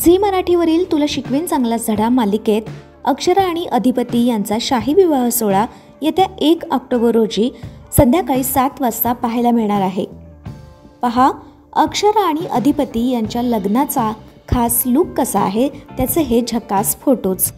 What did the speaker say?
Zee मराठीवरील तुला शिकवेन चांगला धडा मालिकेत अक्षरा आणि अधिपती यांचा शाही विवाह सोहळा येत्या एक ऑक्टोबर रोजी संध्याकाळी सात वाजता पाहायला मिळणार आहे. पहा अक्षरा आणि अधिपती यांच्या लग्नाचा खास लूक कसा आहे? त्याचे हे झकास फोटोज